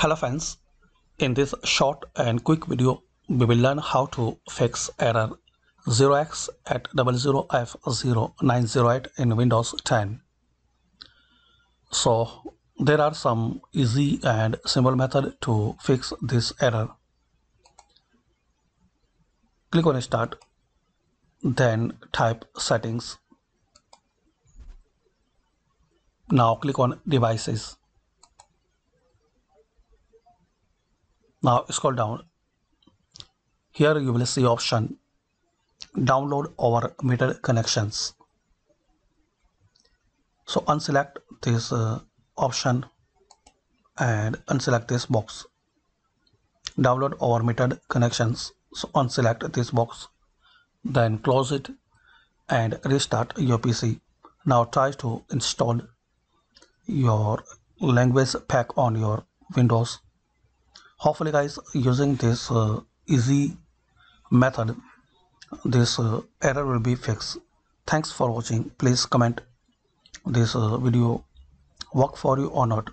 Hello friends, in this short and quick video, we will learn how to fix error 0x at 00F0908 in Windows 10. So there are some easy and simple method to fix this error. Click on start, then type settings. Now click on devices now scroll down. Here you will see option download our meter connections. So unselect this uh, option and unselect this box. Download our metered connections. So unselect this box then close it and restart your pc now try to install your language pack on your windows hopefully guys using this uh, easy method this uh, error will be fixed. Thanks for watching. Please comment this uh, video work for you or not